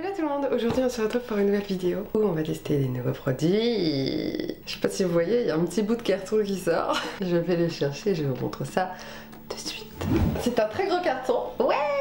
Hola tout le monde, aujourd'hui on se retrouve pour une nouvelle vidéo où on va tester des nouveaux produits. Je sais pas si vous voyez, il y a un petit bout de carton qui sort. Je vais le chercher, je vous montre ça de suite. C'est un très gros carton. Ouais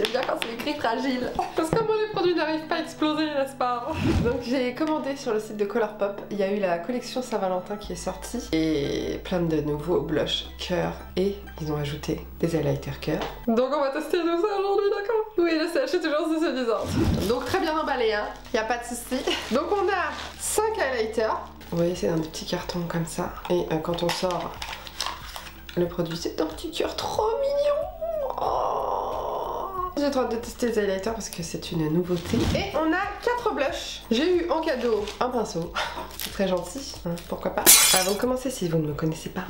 J'aime bien quand c'est écrit fragile. Parce que moi les produits n'arrivent pas à exploser, n'est-ce pas Donc j'ai commandé sur le site de Colourpop. Il y a eu la collection Saint-Valentin qui est sortie. Et plein de nouveaux blushs cœur. Et ils ont ajouté des highlighters cœur. Donc on va tester tout ça aujourd'hui, d'accord Oui, je sais, je suis toujours ce Donc très bien emballé, hein. Y a pas de souci. Donc on a 5 highlighters. Vous voyez, c'est dans des petits cartons comme ça. Et euh, quand on sort le produit, c'est un petit cœur trop mignon. J'ai trop hâte de tester les highlighters parce que c'est une nouveauté. Et on a 4 blushs. J'ai eu en cadeau un pinceau. C'est très gentil, hein, pourquoi pas. Avant de commencer, si vous ne me connaissez pas,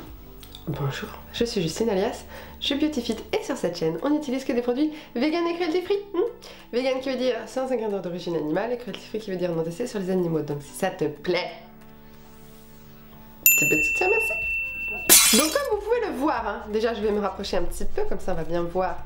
Bonjour, je suis Justine alias je suis Beautyfit et sur cette chaîne on utilise que des produits vegan et cruelty free. Hmm vegan qui veut dire sans ingrédients d'origine animale et cruelty free qui veut dire non testé sur les animaux. Donc si ça te plaît, petit peu de soutien, merci. Donc comme vous pouvez le voir, hein, déjà je vais me rapprocher un petit peu comme ça on va bien voir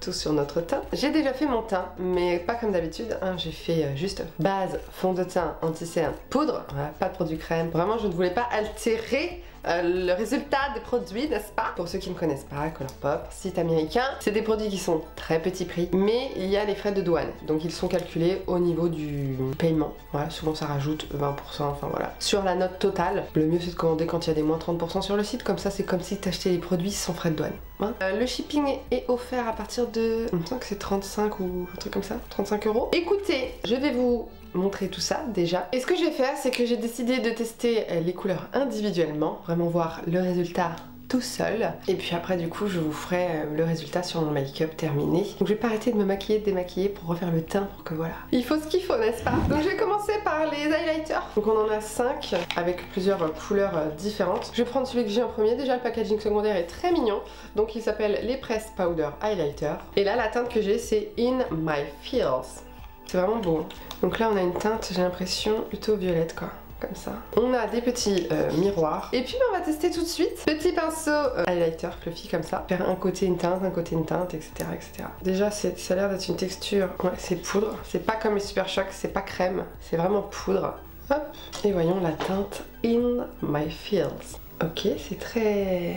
tout sur notre teint. J'ai déjà fait mon teint, mais pas comme d'habitude. Hein, j'ai fait euh, juste base, fond de teint, anti-cerne, poudre. Pas de produit crème. Vraiment, je ne voulais pas altérer euh, le résultat des produits, n'est-ce pas Pour ceux qui ne connaissent pas, Colourpop, site américain, c'est des produits qui sont très petit prix, mais il y a les frais de douane, donc ils sont calculés au niveau du paiement. Voilà, souvent ça rajoute 20%, enfin voilà. Sur la note totale, le mieux c'est de commander quand il y a des moins 30% sur le site, comme ça c'est comme si tu achetais les produits sans frais de douane. Hein. Euh, le shipping est offert à partir de, je me que c'est 35 ou un truc comme ça, 35 euros. Écoutez, je vais vous montrer tout ça déjà. Et ce que je vais faire, c'est que j'ai décidé de tester euh, les couleurs individuellement, vraiment voir le résultat tout seul. Et puis après du coup je vous ferai euh, le résultat sur mon make-up terminé. Donc je vais pas arrêter de me maquiller, de démaquiller pour refaire le teint pour que voilà. Il faut ce qu'il faut n'est-ce pas? Donc je vais commencer par les highlighters. Donc on en a 5 avec plusieurs euh, couleurs différentes. Je vais prendre celui que j'ai en premier. Déjà le packaging secondaire est très mignon. Donc il s'appelle les Press Powder Highlighter. Et là la teinte que j'ai c'est In My Feels. C'est vraiment beau. Donc là on a une teinte, j'ai l'impression, plutôt violette quoi comme ça. On a des petits euh, miroirs. Et puis on va tester tout de suite. Petit pinceau euh, highlighter fluffy comme ça. Faire un côté une teinte, un côté une teinte, etc. etc. Déjà ça a l'air d'être une texture, ouais c'est poudre. C'est pas comme les Super Shock, c'est pas crème, c'est vraiment poudre. Hop, et voyons la teinte In My Feels. Ok, c'est très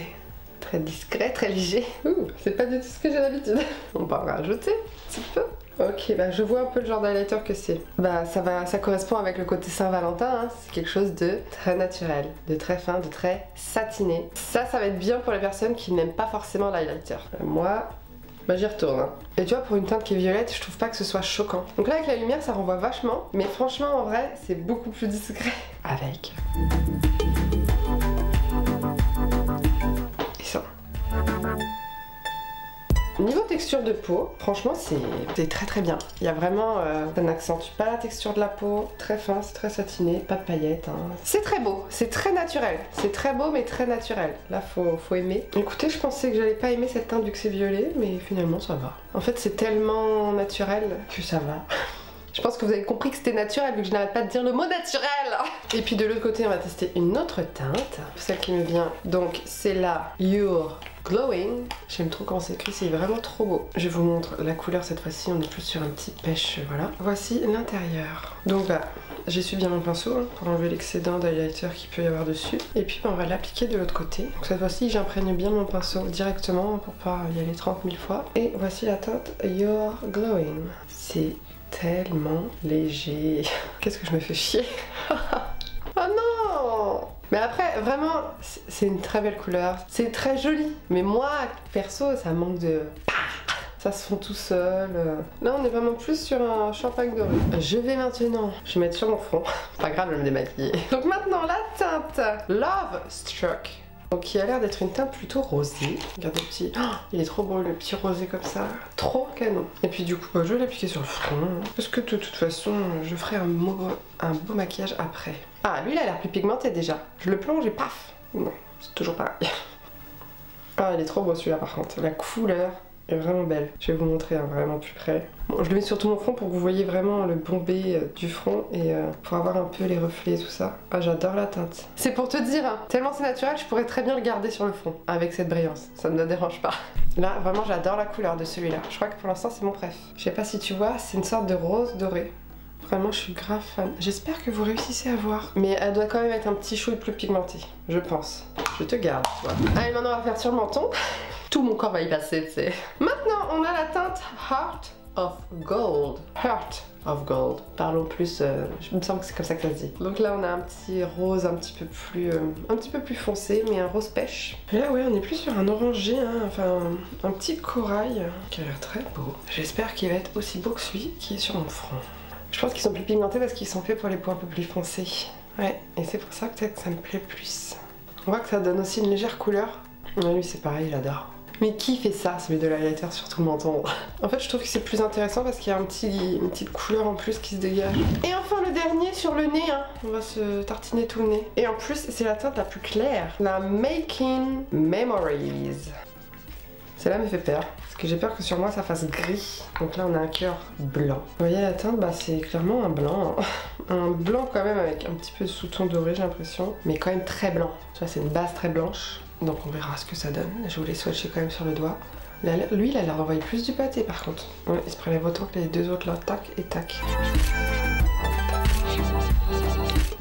très discret, très léger. c'est pas du tout ce que j'ai d'habitude. On va en rajouter un petit peu. Ok, bah je vois un peu le genre d'highlighter que c'est. Bah ça va, ça correspond avec le côté Saint-Valentin, hein. c'est quelque chose de très naturel, de très fin, de très satiné. Ça, ça va être bien pour les personnes qui n'aiment pas forcément l'highlighter. Euh, moi, bah j'y retourne. Hein. Et tu vois, pour une teinte qui est violette, je trouve pas que ce soit choquant. Donc là, avec la lumière, ça renvoie vachement, mais franchement, en vrai, c'est beaucoup plus discret. Avec. Niveau texture de peau, franchement c'est très très bien. Il y a vraiment, euh, ça n'accentue pas la texture de la peau, très fin, c'est très satiné, pas de paillettes. Hein. C'est très beau, c'est très naturel. C'est très beau mais très naturel. Là faut, faut aimer. Écoutez, je pensais que j'allais pas aimer cette teinte c'est violet, mais finalement ça va. En fait c'est tellement naturel que ça va. Je pense que vous avez compris que c'était naturel vu que je n'arrête pas de dire le mot naturel. Et puis de l'autre côté, on va tester une autre teinte. Celle qui me vient, donc c'est la Your Glowing. J'aime trop comment c'est écrit, c'est vraiment trop beau. Je vous montre la couleur cette fois-ci, on est plus sur un petit pêche, voilà. Voici l'intérieur. Donc là, j'essuie bien mon pinceau hein, pour enlever l'excédent d'highlighter qu'il peut y avoir dessus. Et puis on va l'appliquer de l'autre côté. Donc cette fois-ci, j'imprègne bien mon pinceau directement pour pas y aller 30 000 fois. Et voici la teinte Your Glowing. C'est tellement léger. Qu'est-ce que je me fais chier? Mais après, vraiment, c'est une très belle couleur. C'est très joli. Mais moi, perso, ça manque de... Ça se fond tout seul. Là, on est vraiment plus sur un champagne doré. Je vais maintenant, je vais mettre sur mon front. Pas grave, je vais me démaquiller. Donc maintenant, la teinte Love Struck donc qui a l'air d'être une teinte plutôt rosée. Regardez le petit... Oh, il est trop beau le petit rosé comme ça. Trop canon. Et puis du coup, bah, je vais l'appliquer sur le front. Parce que de toute façon, je ferai un, un beau maquillage après. Ah, lui, il a l'air plus pigmenté déjà. Je le plonge et paf Non, c'est toujours pareil. Ah, il est trop beau celui-là par contre. La couleur est vraiment belle. Je vais vous montrer hein, vraiment plus près. Bon, je le mets sur tout mon front pour que vous voyez vraiment le bombé euh, du front et euh, pour avoir un peu les reflets et tout ça. Ah, j'adore la teinte. C'est pour te dire, hein, tellement c'est naturel, je pourrais très bien le garder sur le front avec cette brillance. Ça ne me dérange pas. Là, vraiment, j'adore la couleur de celui-là. Je crois que pour l'instant, c'est mon préf. Je sais pas si tu vois, c'est une sorte de rose doré. Vraiment, je suis grave fan. J'espère que vous réussissez à voir. Mais elle doit quand même être un petit chouille plus pigmenté, je pense. Je te garde, tu vois. Allez, maintenant, on va faire sur le menton. Tout mon corps va y passer, tu sais. Maintenant, on a la teinte Heart of Gold. Heart of Gold. Parlons plus, euh, je me sens que c'est comme ça que ça se dit. Donc là, on a un petit rose un petit peu plus, euh, un petit peu plus foncé, mais un rose pêche. Et là, ouais, on est plus sur un orangé, hein, enfin un petit corail qui a l'air très beau. J'espère qu'il va être aussi beau que celui qui est sur mon front. Je pense qu'ils sont plus pigmentés parce qu'ils sont faits pour les peaux un peu plus foncées. Ouais, et c'est pour ça peut-être que ça me plaît plus. On voit que ça donne aussi une légère couleur. Lui c'est pareil, il adore. Mais qui fait ça, met de l'highlighter sur tout le menton? En fait, je trouve que c'est plus intéressant parce qu'il y a un petit, une petite couleur en plus qui se dégage. Et enfin, le dernier sur le nez, hein. on va se tartiner tout le nez. Et en plus, c'est la teinte la plus claire, la Making Memories. Celle-là me fait peur, parce que j'ai peur que sur moi ça fasse gris. Donc là on a un cœur blanc. Vous voyez la teinte, bah c'est clairement un blanc. Hein. Un blanc quand même avec un petit peu de sous-ton doré j'ai l'impression, mais quand même très blanc. Vois c'est une base très blanche, donc on verra ce que ça donne. Je vous les swatcher quand même sur le doigt. lui il a l'air d'envoyer plus du pâté par contre. Il se prélève autant que les deux autres là, tac et tac.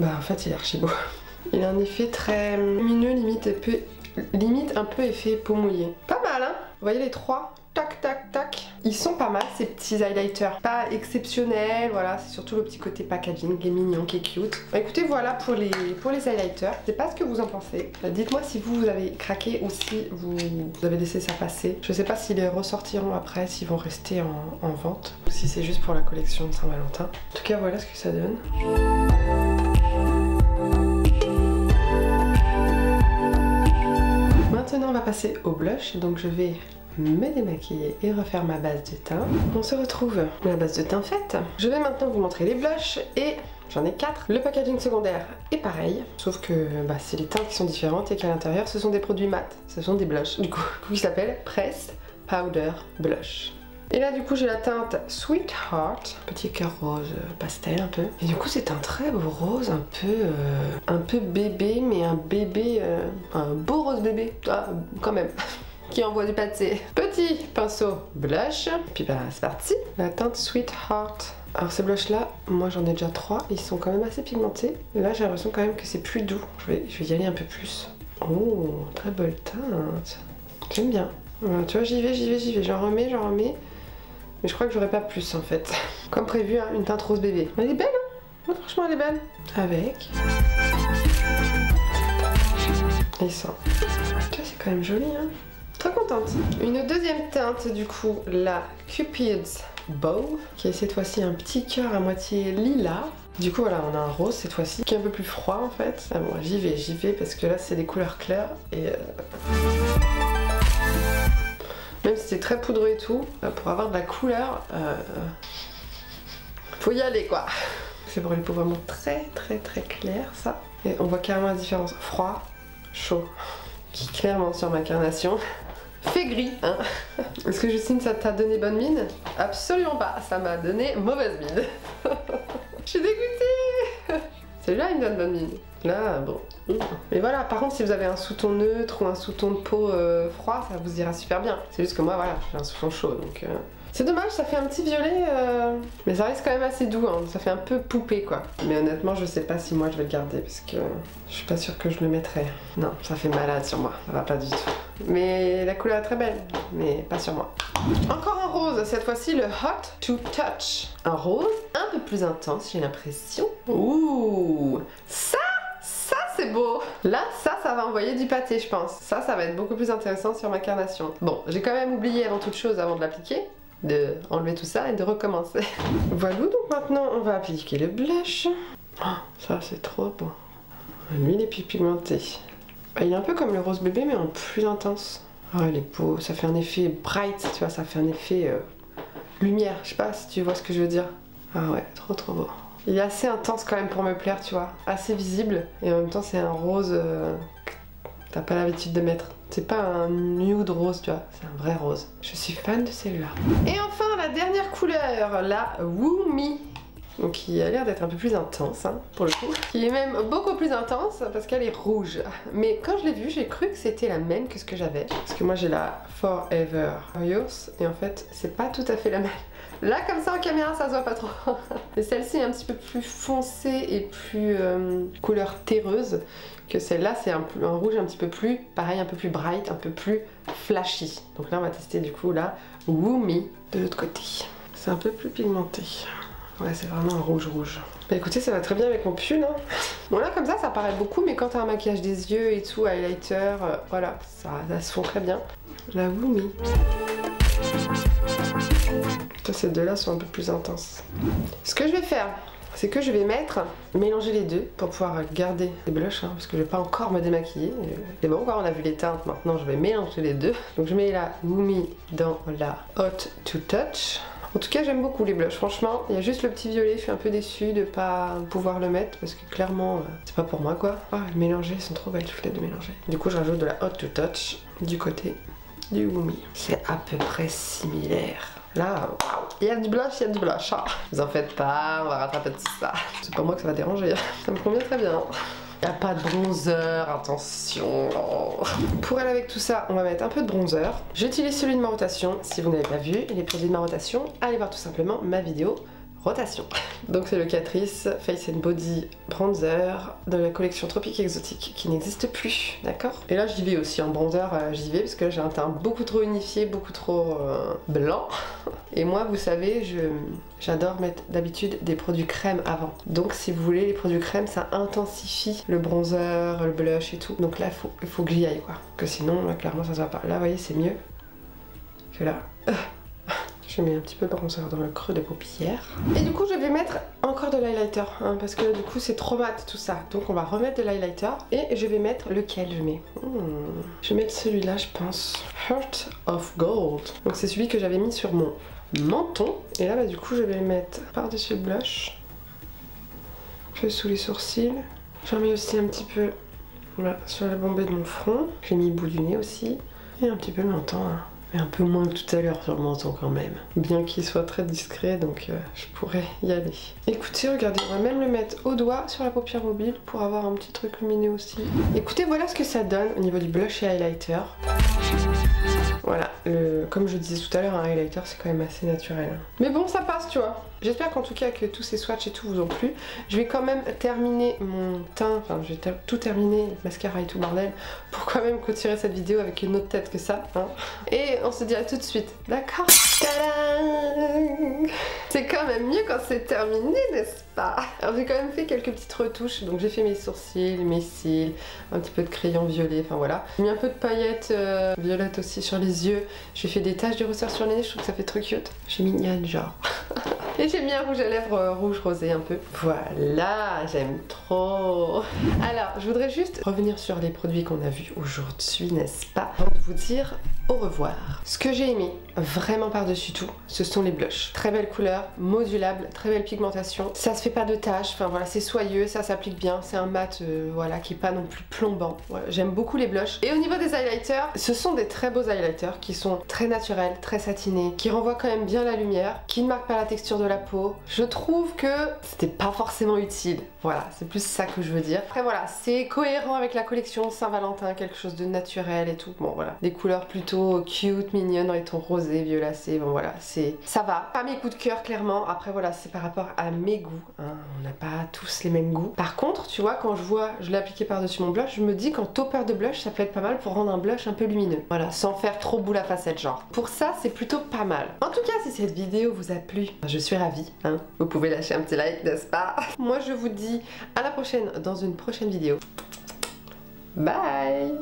Bah en fait il est archi beau. Il a un effet très lumineux, limite un peu, limite un peu effet peau mouillée. Vous voyez les trois? Tac, tac, tac. Ils sont pas mal ces petits highlighters. Pas exceptionnels, voilà. C'est surtout le petit côté packaging qui est mignon, qui est cute. Bah, écoutez, voilà pour les, pour les highlighters. Je sais pas ce que vous en pensez. Bah, dites-moi si vous, vous avez craqué ou si vous, avez laissé ça passer. Je sais pas s'ils ressortiront après, s'ils vont rester en, en vente. Ou si c'est juste pour la collection de Saint-Valentin. En tout cas, voilà ce que ça donne. On va passer au blush. Donc, je vais me démaquiller et refaire ma base de teint. On se retrouve la base de teint faite. Je vais maintenant vous montrer les blushs et J'en ai 4. Le packaging secondaire est pareil, sauf que bah, c'est les teintes qui sont différentes et qu'à l'intérieur ce sont des produits mat, ce sont des blushs du coup, qui s'appelle Pressed Powder Blush. Et là du coup j'ai la teinte Sweetheart, petit cœur rose pastel un peu. Et du coup c'est un très beau rose, un peu euh, un peu bébé, mais un bébé, euh, un beau rose bébé, ah, quand même. qui envoie du pâté. Petit pinceau blush, puis bah c'est parti. La teinte Sweetheart. Alors ces blushs là, moi j'en ai déjà trois, ils sont quand même assez pigmentés. Là j'ai l'impression quand même que c'est plus doux. Je vais, je vais y aller un peu plus. Oh, très belle teinte. J'aime bien. tu vois, j'y vais, j'y vais, j'y vais. J'en remets, j'en remets. Mais je crois que j'aurais pas plus en fait. Comme prévu, hein, une teinte rose bébé. Elle est belle, hein? Franchement, elle est belle. Avec. Et ça. C'est quand même joli, hein Très contente. Une deuxième teinte du coup, la Cupid's Bow, qui est cette fois-ci un petit cœur à moitié lilas. Du coup voilà, on a un rose cette fois-ci, qui est un peu plus froid en fait. Ah bon, j'y vais, j'y vais, parce que là c'est des couleurs claires et... Euh, même si c'est très poudreux et tout, euh, pour avoir de la couleur, euh, faut y aller quoi. C'est pour les peaux vraiment très très très claires ça. Et on voit carrément la différence froid, chaud, qui clairement sur ma carnation fait gris. Hein Est-ce que Justine, ça t'a donné bonne mine? Absolument pas, ça m'a donné mauvaise mine. Je suis dégoûtée Celui-là, il me donne bonne mine. Là, bon. Mais voilà, par contre, si vous avez un sous-ton neutre ou un sous-ton de peau euh, froid, ça vous ira super bien. C'est juste que moi, voilà, j'ai un sous-ton chaud, donc... Euh, c'est dommage, ça fait un petit violet, euh, mais ça reste quand même assez doux, hein. ça fait un peu poupée quoi. Mais honnêtement, je sais pas si moi je vais le garder parce que je suis pas sûre que je le mettrai. Non, ça fait malade sur moi, ça va pas du tout. Mais la couleur est très belle, mais pas sur moi. Encore un rose, cette fois-ci le Hot to Touch. Un rose un peu plus intense, j'ai l'impression. Ouh, ça beau Là, ça, ça va envoyer du pâté, je pense. Ça, ça va être beaucoup plus intéressant sur ma carnation. Bon, j'ai quand même oublié avant toute chose, avant de l'appliquer, de enlever tout ça et de recommencer. voilà, donc maintenant on va appliquer le blush. Oh, ça c'est trop beau. Lui il est plus pigmenté. Ah, il est un peu comme le rose bébé mais en plus intense. Oh il est beau, ça fait un effet bright, tu vois, ça fait un effet euh, lumière. Je sais pas si tu vois ce que je veux dire. Ah ouais, trop trop beau. Il est assez intense quand même pour me plaire, tu vois. Assez visible. Et en même temps c'est un rose... Euh, t'as pas l'habitude de mettre. C'est pas un nude rose, tu vois, c'est un vrai rose. Je suis fan de celle-là. Et enfin, la dernière couleur, la donc qui a l'air d'être un peu plus intense hein, pour le coup, qui est même beaucoup plus intense parce qu'elle est rouge. Mais quand je l'ai vue, j'ai cru que c'était la même que ce que j'avais. Parce que moi j'ai la Forever Yours et en fait c'est pas tout à fait la même. Là comme ça en caméra ça se voit pas trop. Mais celle-ci est un petit peu plus foncée et plus euh, couleur terreuse que celle-là c'est un, un, rouge un petit peu plus, pareil un peu plus bright, un peu plus flashy. Donc là on va tester du coup la Woomy de l'autre côté. C'est un peu plus pigmenté. Ouais, c'est vraiment un rouge rouge. Bah écoutez, ça va très bien avec mon pull. Hein. Bon là comme ça, ça paraît beaucoup, mais quand t'as un maquillage des yeux et tout, highlighter, euh, voilà, ça, se fond très bien. La Woomy. Ces deux-là sont un peu plus intenses. Ce que je vais faire, c'est que je vais mettre, mélanger les deux pour pouvoir garder les blushs, hein, parce que je vais pas encore me démaquiller. Et bon, encore on a vu les teintes, maintenant je vais mélanger les deux. Donc je mets la Woomy dans la Hot to Touch. En tout cas, j'aime beaucoup les blushs. Franchement, il y a juste le petit violet. Je suis un peu déçue de pas pouvoir le mettre parce que clairement, euh, c'est pas pour moi quoi. Ah, mélanger, elles sont trop belles toutes les deux mélangées. Du coup, je rajoute de la Hot to Touch du côté du Woomy. C'est à peu près similaire. Là, waouh, il y a du blush, il y a du blush. Hein. Vous en faites pas, on va rattraper tout ça. C'est pas moi que ça va déranger. Ça me convient très bien. N'y a pas de bronzer, attention. Pour aller avec tout ça, on va mettre un peu de bronzer. J'utilise celui de ma rotation. Si vous n'avez pas vu les produits de ma rotation, allez voir tout simplement ma vidéo rotation. Donc c'est le Catrice Face and Body Bronzer de la collection Tropique Exotique qui n'existe plus, d'accord? Et là j'y vais aussi en bronzer, euh, j'y vais parce que j'ai un teint beaucoup trop unifié, beaucoup trop euh, blanc. Et moi vous savez, j'adore mettre d'habitude des produits crème avant. Donc si vous voulez les produits crème ça intensifie le bronzer, le blush et tout. Donc là il faut, faut que j'y aille quoi. Que sinon là, clairement ça se va pas. Là vous voyez c'est mieux que là. Je mets un petit peu de bronzer dans le creux des paupières. Et du coup, je vais mettre encore de l'highlighter, hein, parce que du coup, c'est trop mat tout ça. Donc, on va remettre de l'highlighter. Et je vais mettre lequel je mets hmm. Je vais mettre celui-là, je pense. Heart of Gold. Donc, c'est celui que j'avais mis sur mon menton. Et là, bah, du coup, je vais le mettre par-dessus le blush. Un peu sous les sourcils. J'en mets aussi un petit peu sur la bombée de mon front. J'ai mis le bout du nez aussi. Et un petit peu le menton. Hein un peu moins que tout à l'heure sur le menton quand même. Bien qu'il soit très discret, donc euh, je pourrais y aller. Écoutez, regardez, on va même le mettre au doigt sur la paupière mobile pour avoir un petit truc lumineux aussi. Écoutez, voilà ce que ça donne au niveau du blush et highlighter. Voilà, comme je disais tout à l'heure, un highlighter c'est quand même assez naturel. Mais bon, ça passe, tu vois. J'espère qu'en tout cas que tous ces swatchs et tout vous ont plu. Je vais quand même terminer mon teint, enfin je vais tout terminer, mascara et tout bordel, pour quand même clôturer cette vidéo avec une autre tête que ça. Hein. Et on se dit à tout de suite, d'accord? C'est quand même mieux quand c'est terminé, n'est-ce pas? Alors j'ai quand même fait quelques petites retouches, donc j'ai fait mes sourcils, mes cils, un petit peu de crayon violet, enfin voilà. J'ai mis un peu de paillettes euh, violettes aussi sur les yeux. J'ai fait des taches de rousseur sur les nez, je trouve que ça fait trop cute. J'ai mis mignonne genre. Et j'ai mis un rouge à lèvres euh, rouge rosé un peu. Voilà, j'aime trop. Alors, je voudrais juste revenir sur les produits qu'on a vus aujourd'hui, n'est-ce pas? Avant de vous dire au revoir. Ce que j'ai aimé, vraiment par-dessus tout, ce sont les blushs. Très belle couleur, modulable, très belle pigmentation. Ça se fait pas de taches, enfin voilà, c'est soyeux, ça s'applique bien. C'est un mat, euh, voilà, qui est pas non plus plombant. J'aime beaucoup les blushs. Et au niveau des highlighters, ce sont des très beaux highlighters qui sont très naturels, très satinés, qui renvoient quand même bien la lumière, qui ne marquent pas la texture de la peau. Je trouve que c'était pas forcément utile. Voilà, c'est plus ça que je veux dire. Après voilà, c'est cohérent avec la collection Saint-Valentin, quelque chose de naturel et tout. Bon voilà, des couleurs plutôt cute, mignonnes dans les tons rosés, violacés. Bon voilà, c'est ça va. Pas mes coups de cœur clairement. Après voilà, c'est par rapport à mes goûts. Hein. On n'a pas tous les mêmes goûts. Par contre, tu vois, quand je vois, je l'ai appliqué par-dessus mon blush, je me dis qu'en topper de blush, ça peut être pas mal pour rendre un blush un peu lumineux. Voilà, sans faire trop boule à facette genre. Pour ça, c'est plutôt pas mal. En tout cas, si cette vidéo vous a plu, je suis ravie. Hein. Vous pouvez lâcher un petit like, n'est-ce pas? Moi, je vous dis à la prochaine dans une prochaine vidéo. Bye